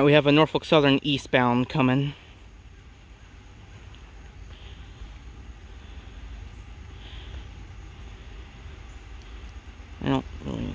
Alright, we have a Norfolk Southern eastbound coming. I don't really...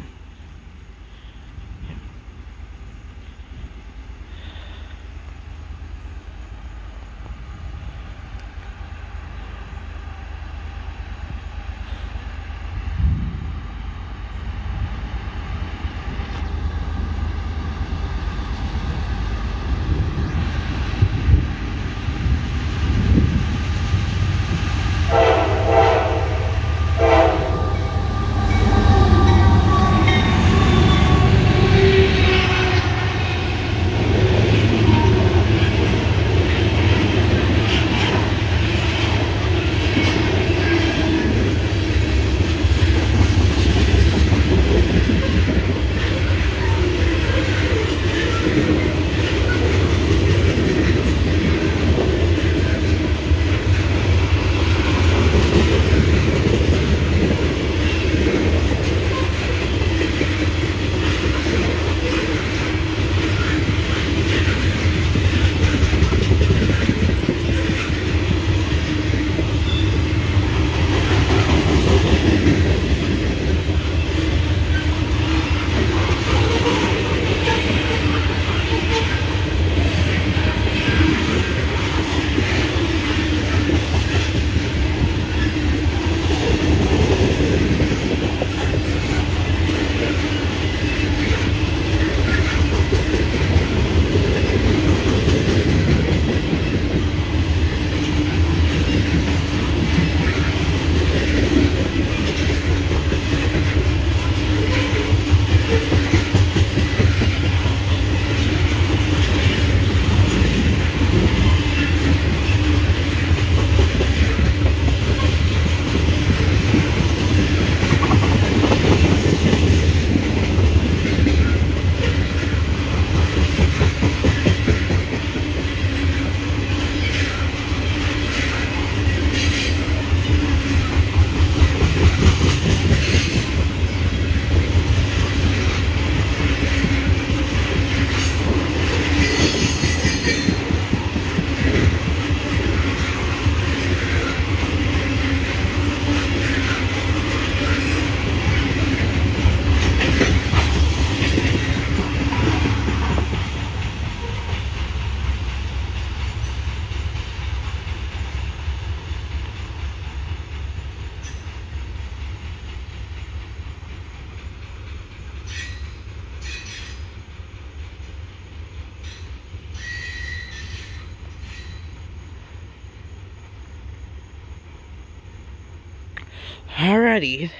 Alrighty.